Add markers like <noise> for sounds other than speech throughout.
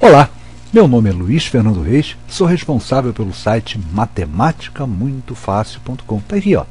Olá, meu nome é Luiz Fernando Reis, sou responsável pelo site matemáticamuitofácil.com. Está aqui, ó,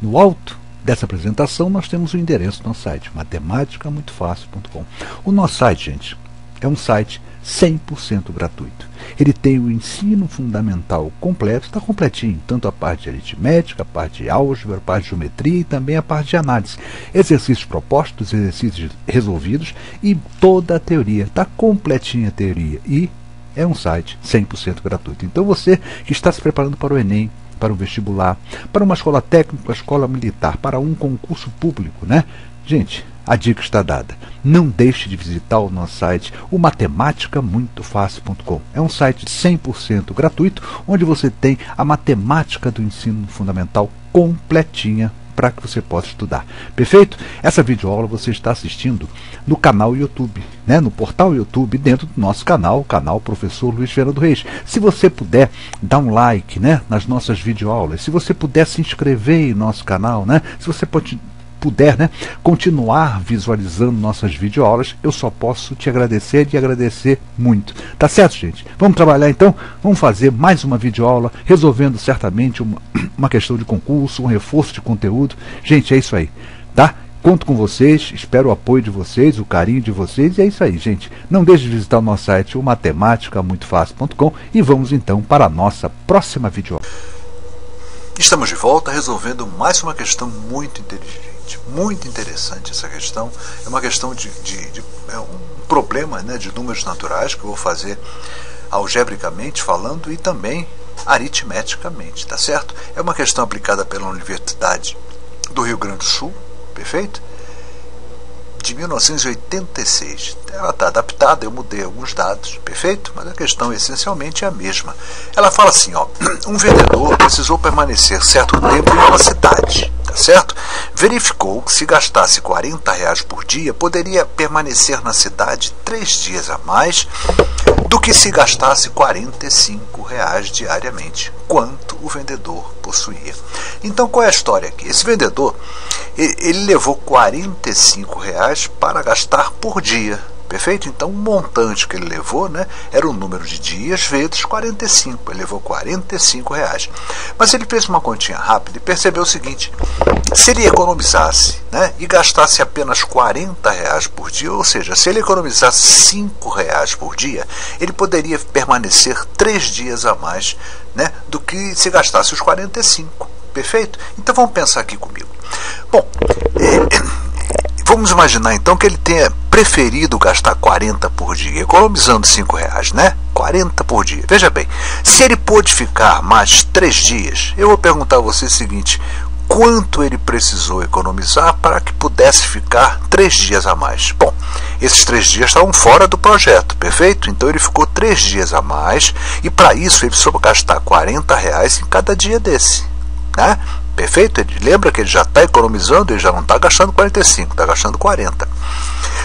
no alto dessa apresentação nós temos o endereço do nosso site, matemáticamuitofácil.com. O nosso site, gente, é um site 100% gratuito. Ele tem o ensino fundamental completo, está completinho, tanto a parte de aritmética, a parte de álgebra, a parte de geometria e também a parte de análise. Exercícios propostos, exercícios resolvidos e toda a teoria. Está completinha a teoria e é um site 100% gratuito. Então você que está se preparando para o Enem, para o vestibular, para uma escola técnica, uma escola militar, para um concurso público, né? Gente, a dica está dada. Não deixe de visitar o nosso site, o matemáticamuitofácil.com. É um site 100% gratuito, onde você tem a matemática do ensino fundamental completinha para que você possa estudar. Perfeito? Essa videoaula você está assistindo no canal YouTube, né? no portal YouTube, dentro do nosso canal, o canal Professor Luiz Fernando Reis. Se você puder dar um like né? nas nossas videoaulas, se você puder se inscrever em nosso canal, né? se você pode puder né, continuar visualizando nossas videoaulas, eu só posso te agradecer e agradecer muito. Tá certo, gente? Vamos trabalhar então? Vamos fazer mais uma videoaula, resolvendo certamente uma, <clears throat> uma questão de concurso, um reforço de conteúdo. Gente, é isso aí, tá? Conto com vocês, espero o apoio de vocês, o carinho de vocês, e é isso aí, gente. Não deixe de visitar o nosso site, o matemáticamuitofácil.com, e vamos então para a nossa próxima videoaula. Estamos de volta resolvendo mais uma questão muito inteligente muito interessante essa questão. É uma questão de, de, de é um problema né, de números naturais que eu vou fazer algebricamente falando e também aritmeticamente, tá certo? É uma questão aplicada pela Universidade do Rio Grande do Sul, perfeito? De 1986. Ela está adaptada, eu mudei alguns dados, perfeito? Mas a questão essencialmente é a mesma. Ela fala assim: ó, <clears throat> um vendedor precisou permanecer certo tempo em uma cidade tá certo? Verificou que se gastasse 40 reais por dia, poderia permanecer na cidade três dias a mais do que se gastasse 45 reais diariamente, quanto o vendedor possuía. Então qual é a história aqui? Esse vendedor ele levou 45 reais para gastar por dia Perfeito? Então o montante que ele levou né, era o número de dias vezes 45. Ele levou 45 reais. Mas ele fez uma continha rápida e percebeu o seguinte: se ele economizasse né, e gastasse apenas 40 reais por dia, ou seja, se ele economizasse 5 reais por dia, ele poderia permanecer 3 dias a mais né, do que se gastasse os 45. Perfeito? Então vamos pensar aqui comigo. Bom, é, Vamos imaginar então que ele tenha preferido gastar 40 por dia, economizando 5 reais, né? 40 por dia. Veja bem, se ele pôde ficar mais 3 dias, eu vou perguntar a você o seguinte: quanto ele precisou economizar para que pudesse ficar 3 dias a mais? Bom, esses 3 dias estavam fora do projeto, perfeito? Então ele ficou 3 dias a mais e para isso ele precisou gastar 40 reais em cada dia desse. Né? Perfeito? Ele lembra que ele já está economizando, ele já não está gastando 45, está gastando 40.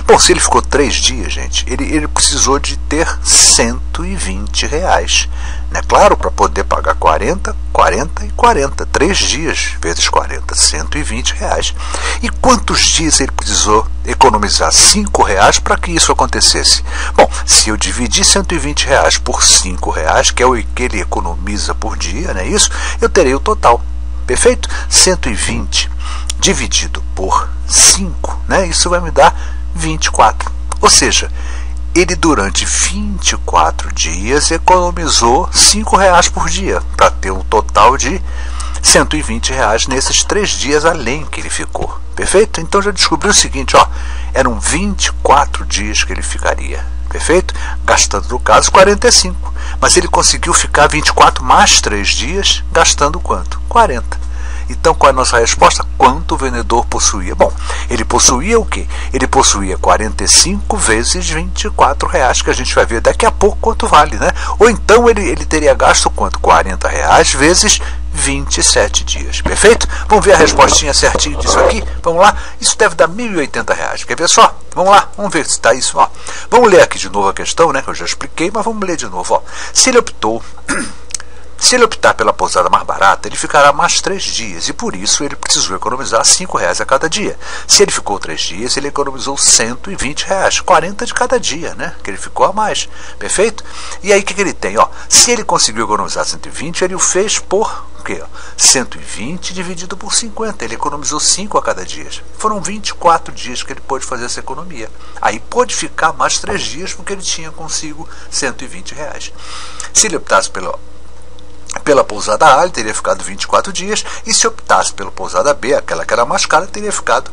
Bom, se ele ficou três dias, gente, ele, ele precisou de ter 120 reais. Né? Claro, para poder pagar 40, 40 e 40. Três dias vezes 40, 120 reais. E quantos dias ele precisou economizar 5 reais para que isso acontecesse? Bom, se eu dividir 120 reais por 5 reais, que é o que ele economiza por dia, né, isso, eu terei o total. Perfeito? 120 dividido por 5, né? Isso vai me dar 24. Ou seja, ele durante 24 dias economizou 5 reais por dia para ter um total de 120 reais nesses três dias além que ele ficou. Perfeito? Então já descobriu o seguinte, ó, eram 24 dias que ele ficaria. Perfeito? Gastando, no caso, 45. Mas ele conseguiu ficar 24 mais 3 dias, gastando quanto? 40. Então, qual é a nossa resposta? Quanto o vendedor possuía? Bom, ele possuía o quê? Ele possuía 45 vezes 24 reais, que a gente vai ver daqui a pouco quanto vale, né? Ou então ele, ele teria gasto quanto? 40 reais vezes 27 dias. Perfeito? Vamos ver a respostinha certinho disso aqui? Vamos lá? Isso deve dar 1.080 reais. Quer ver só? Vamos lá? Vamos ver se está isso. Ó. Vamos ler aqui de novo a questão, né? Que eu já expliquei, mas vamos ler de novo. Ó. Se ele optou Se ele optar pela pousada mais barata, ele ficará mais três dias e por isso ele precisou economizar cinco reais a cada dia. Se ele ficou três dias, ele economizou 120 reais, 40 de cada dia, né? Que ele ficou a mais. Perfeito? E aí o que, que ele tem? Ó, se ele conseguiu economizar 120, ele o fez por quê? 120 dividido por 50. Ele economizou 5 a cada dia. Foram 24 dias que ele pôde fazer essa economia. Aí pôde ficar mais três dias porque ele tinha consigo 120 reais. Se ele optasse pelo pela pousada A, ele teria ficado 24 dias, e se optasse pela pousada B, aquela que era mais cara, teria ficado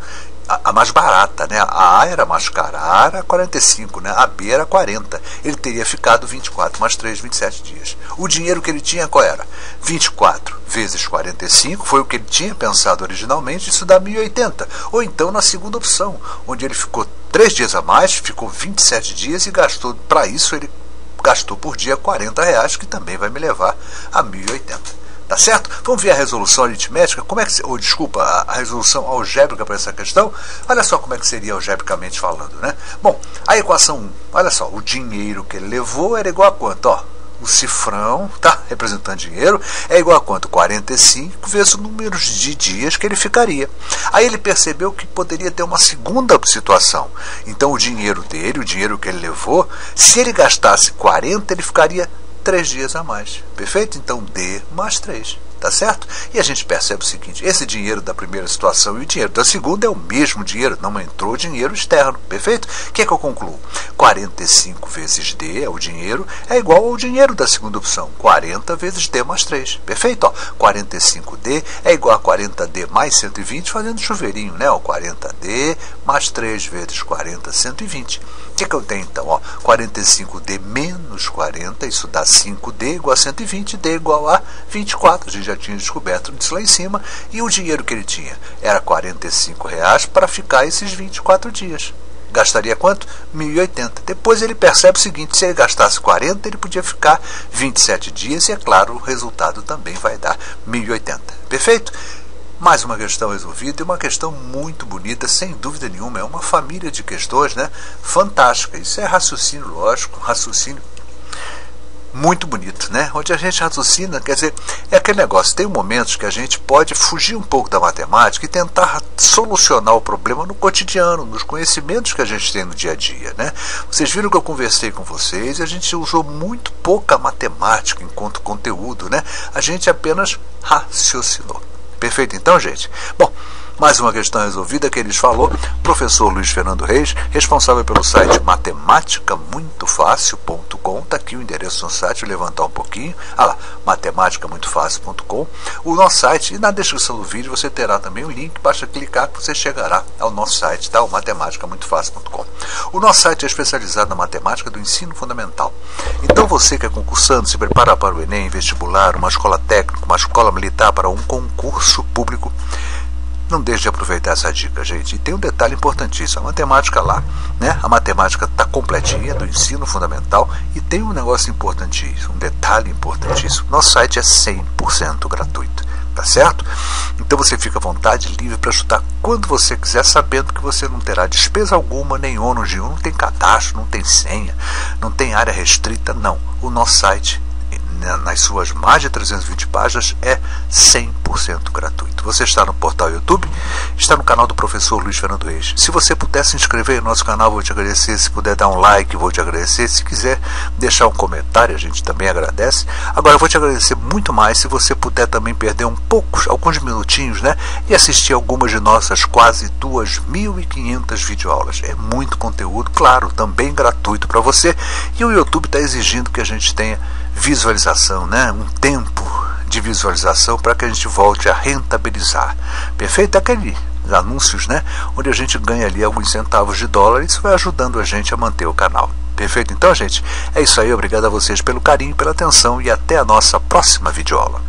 a, a, mais barata, né? A A era mais cara, a A era 45, né? A B era 40. Ele teria ficado 24 mais 3, 27 dias. O dinheiro que ele tinha qual era? 24 vezes 45, foi o que ele tinha pensado originalmente, isso dá 1080. Ou então na segunda opção, onde ele ficou 3 dias a mais, ficou 27 dias e gastou, para isso ele gastou por dia 40 reais, que também vai me levar a 1080. Tá certo? Vamos ver a resolução aritmética. Como é que, ou desculpa, a, a resolução algébrica para essa questão. Olha só como é que seria algebricamente falando, né? Bom, a equação 1, olha só, o dinheiro que ele levou era igual a quanto? Ó, o cifrão, tá? Representando dinheiro, é igual a quanto? 45 vezes o número de dias que ele ficaria. Aí ele percebeu que poderia ter uma segunda situação. Então o dinheiro dele, o dinheiro que ele levou, se ele gastasse 40, ele ficaria 3 dias a mais. Perfeito? Então D mais 3 tá certo? E a gente percebe o seguinte: esse dinheiro da primeira situação e o dinheiro da segunda é o mesmo dinheiro, não entrou dinheiro externo, perfeito? O que é que eu concluo? 45 vezes D é o dinheiro, é igual ao dinheiro da segunda opção, 40 vezes D mais 3, perfeito? Ó, 45D é igual a 40D mais 120, fazendo chuveirinho, né? O 40D mais 3 vezes 40, 120. O que, eu tenho então? Ó, 45D menos 40, isso dá 5D igual a 120, D igual a 24. A gente já tinha descoberto isso lá em cima. E o dinheiro que ele tinha era 45 reais para ficar esses 24 dias. Gastaria quanto? 1.080. Depois ele percebe o seguinte: se ele gastasse 40, ele podia ficar 27 dias, e é claro, o resultado também vai dar 1.080. Perfeito? Mais uma questão resolvida e uma questão muito bonita, sem dúvida nenhuma. É uma família de questões né, fantástica. Isso é raciocínio lógico, raciocínio muito bonito, né? Onde a gente raciocina, quer dizer, é aquele negócio, tem momentos que a gente pode fugir um pouco da matemática e tentar solucionar o problema no cotidiano, nos conhecimentos que a gente tem no dia a dia, né? Vocês viram que eu conversei com vocês e a gente usou muito pouca matemática enquanto conteúdo, né? A gente apenas raciocinou. Perfeito então, gente? Bom, mais uma questão resolvida que eles falou, professor Luiz Fernando Reis, responsável pelo site matemáticamuitofácil.com, está aqui o endereço no site, vou levantar um pouquinho, ah lá, matemáticamuitofácil.com, o nosso site, e na descrição do vídeo você terá também o link, basta clicar que você chegará ao nosso site, tá? o matemáticamuitofácil.com. O nosso site é especializado na matemática do ensino fundamental. Então você que é concursando, se prepara para o Enem, vestibular, uma escola técnica, uma escola militar, para um concurso público. Não deixe de aproveitar essa dica, gente. E tem um detalhe importantíssimo: a matemática lá, né? A matemática está completinha do ensino fundamental e tem um negócio importantíssimo, um detalhe importantíssimo. Nosso site é 100% gratuito, tá certo? Então você fica à vontade, livre para estudar quando você quiser, sabendo que você não terá despesa alguma, nem ônus de um, não tem cadastro, não tem senha, não tem área restrita, não. O nosso site nas suas mais de 320 páginas é 100% gratuito. Você está no portal YouTube, está no canal do professor Luiz Fernando Reis. Se você puder se inscrever no nosso canal, vou te agradecer. Se puder dar um like, vou te agradecer. Se quiser deixar um comentário, a gente também agradece. Agora, eu vou te agradecer muito mais se você puder também perder um pouco, alguns minutinhos, né? E assistir algumas de nossas quase 2.500 videoaulas. É muito conteúdo, claro, também gratuito para você. E o YouTube está exigindo que a gente tenha visualização, né? um tempo de visualização para que a gente volte a rentabilizar. Perfeito? Aquele anúncios, né? Onde a gente ganha ali alguns centavos de dólar isso vai ajudando a gente a manter o canal. Perfeito? Então, gente, é isso aí. Obrigado a vocês pelo carinho, pela atenção e até a nossa próxima videoaula.